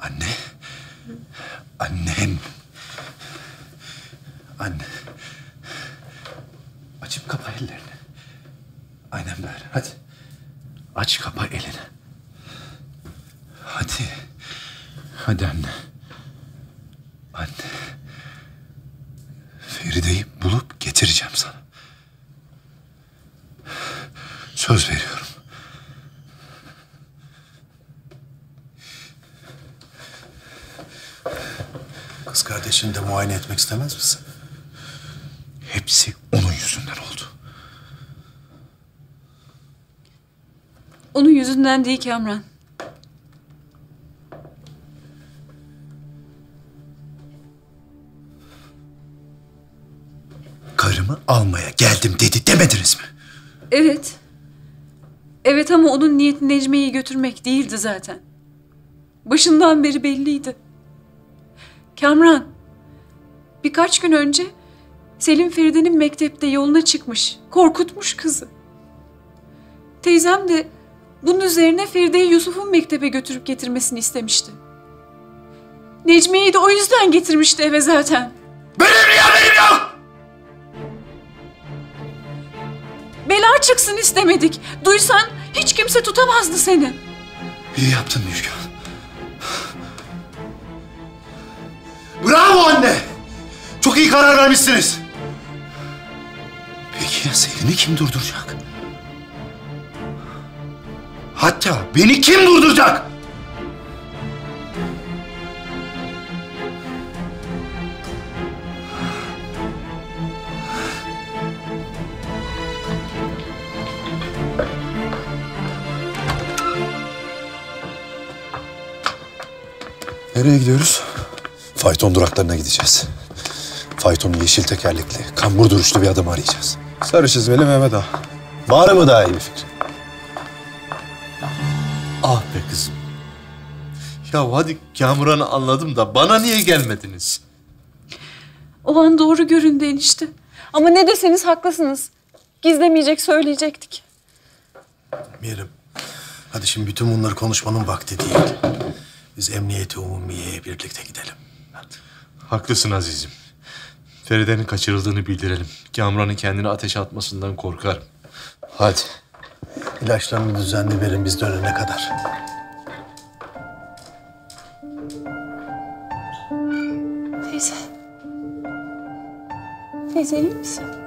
Anne. Annen. Anne. Açıp kapa ellerini. Aynen böyle. Hadi. Aç kapa elini. Hadi. Hadi anne. Anne. Feride'yi bulup getireceğim sana. Söz veriyorum. Muayene etmek istemez misin? Hepsi onun yüzünden oldu. Onun yüzünden değil Kamran. Karımı almaya geldim dedi demediniz mi? Evet. Evet ama onun niyeti Necmiye'yi götürmek değildi zaten. Başından beri belliydi. Kamran, birkaç gün önce Selim Feride'nin mektepte yoluna çıkmış, korkutmuş kızı. Teyzem de bunun üzerine Feride'yi Yusuf'un mektebe götürüp getirmesini istemişti. Necmiye'yi de o yüzden getirmişti eve zaten. Benim haberim yok? Bela çıksın istemedik. Duysan hiç kimse tutamazdı seni. İyi yaptın Müjgan. Bravo anne. Çok iyi karar vermişsiniz. Peki ya Selim'i kim durduracak? Hatta beni kim durduracak? Nereye gidiyoruz? Fayton duraklarına gideceğiz. Faytonun yeşil tekerlekli, kambur duruşlu bir adam arayacağız. Sarı çizmeli Mehmet Ağa. Var mı daha iyi bir fikrin? Ah be kızım. Ya hadi Kamuran'ı anladım da bana niye gelmediniz? O an doğru göründü enişte. Ama ne deseniz haklısınız. Gizlemeyecek söyleyecektik. Mirim. Hadi şimdi bütün bunları konuşmanın vakti değil. Biz Emniyeti Umumiye'ye birlikte gidelim. Haklısın azizim. Feride'nin kaçırıldığını bildirelim. Kamuran'ın kendini ateşe atmasından korkarım. Hadi. İlaçlarını düzenli verin biz dönene kadar. Teyze. Teyze iyi misin?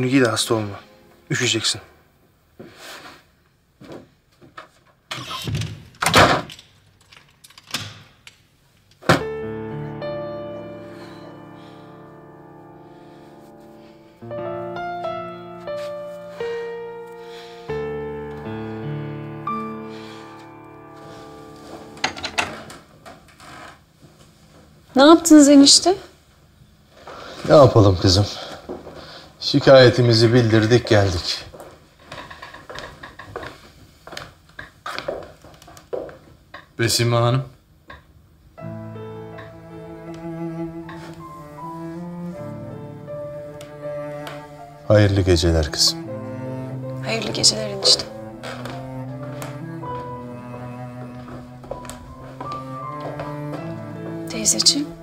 Üstünü giy de hasta olma. Üşüyeceksin. Ne yaptınız enişte? Ne yapalım kızım? Şikayetimizi bildirdik geldik. Besime Hanım. Hayırlı geceler kızım. Hayırlı geceler enişte. Teyzeciğim.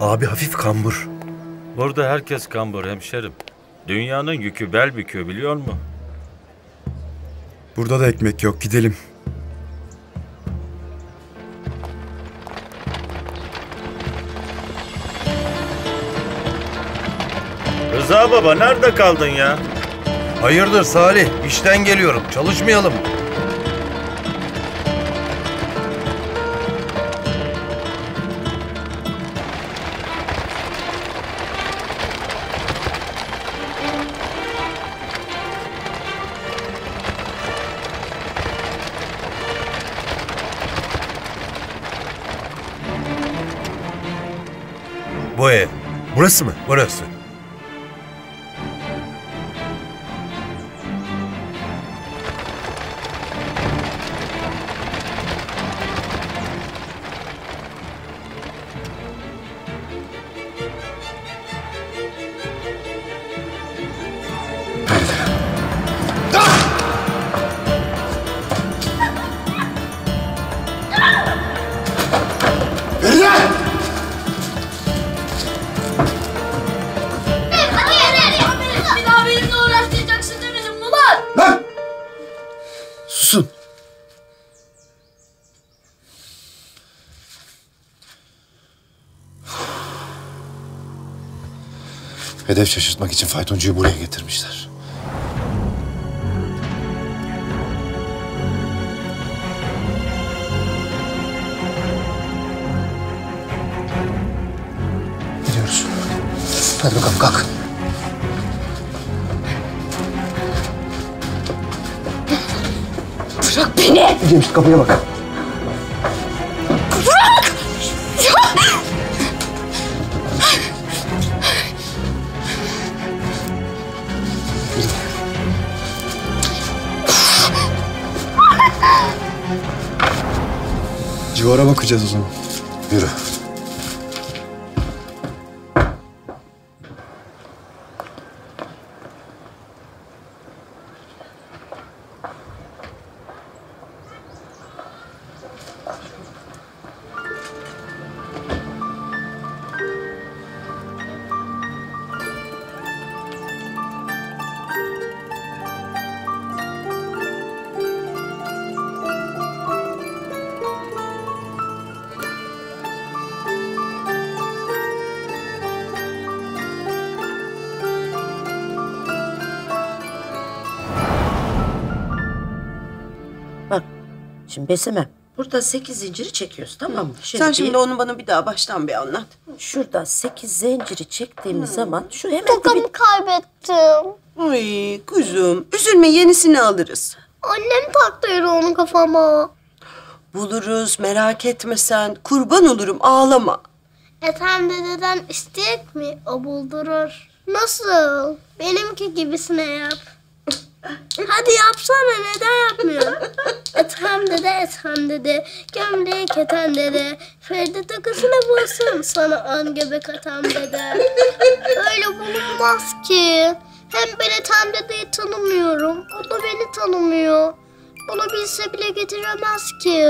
Abi hafif kambur. Burada herkes kambur hemşerim. Dünyanın yükü bel büküyor biliyor musun? Burada da ekmek yok. Gidelim. Rıza baba nerede kaldın ya? Hayırdır Salih? İşten geliyorum. Çalışmayalım. mı? Bu ev. Burası mı? Burası. Hedef şaşırtmak için faytoncuyu buraya getirmişler. Gidiyoruz. Hadi bakalım kalk. Bırak beni! Cemşit kapıya bak. Civara bakacağız o zaman. Yürü. Şimdi Beseme burada sekiz zinciri çekiyoruz tamam mı? Sen şimdi bir- onu bana bir daha baştan bir anlat. Şurada sekiz zinciri çektiğimiz zaman şu hemen Tokamı dibi- kaybettim. Ay kuzum üzülme yenisini alırız. Annem taktıydı onu kafama. Buluruz merak etme sen. Kurban olurum ağlama. Ethem dededen isteyek mi? O buldurur. Nasıl? Benimki gibisine yap. Hadi yapsana neden yapmıyorsun? Ethem dede Ethem dede gömleği keten dede Feride takısını bulsun sana an göbek atan dede Öyle bulunmaz ki Hem ben Ethem dedeyi tanımıyorum O da beni tanımıyor Bulabilse bile getiremez ki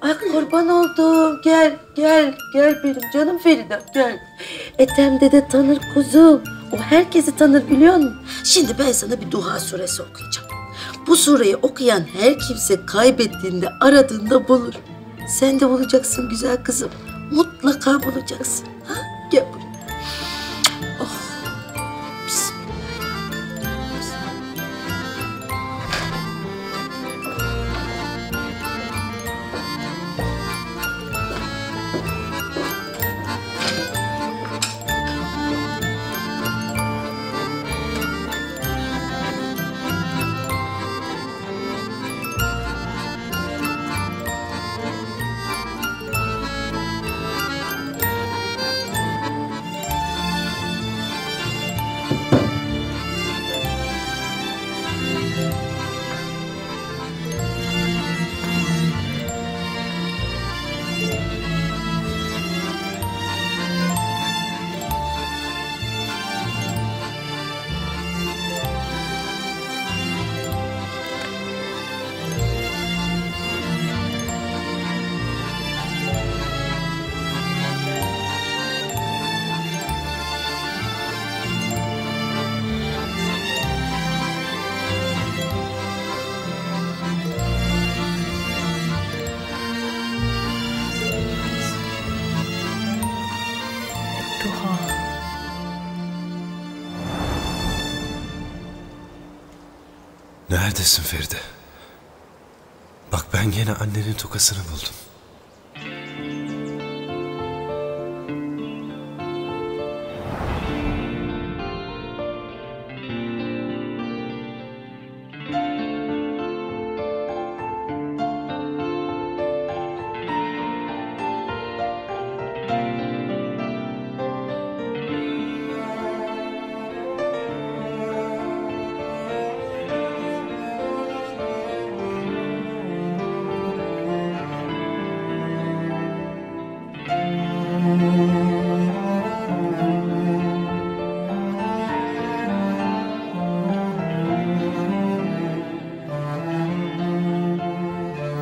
Ay kurban oldum gel gel gel benim canım Feride gel. Ethem dede tanır kuzum. O herkesi tanır biliyor musun? Şimdi ben sana bir duha suresi okuyacağım. Bu sureyi okuyan her kimse kaybettiğinde aradığında bulur. Sen de bulacaksın güzel kızım. Mutlaka bulacaksın. Ha? Gel buraya. Neredesin Feride? Bak ben gene annenin tokasını buldum.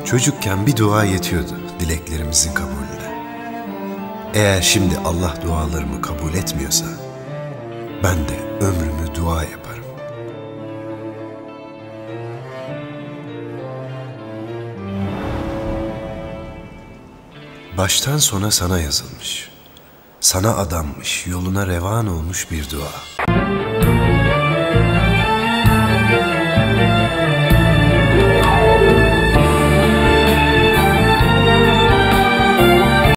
Çocukken bir dua yetiyordu dileklerimizin kabulüne. Eğer şimdi Allah dualarımı kabul etmiyorsa ben de ömrümü dua yaparım. Baştan sona sana yazılmış. Sana adanmış, yoluna revan olmuş bir dua.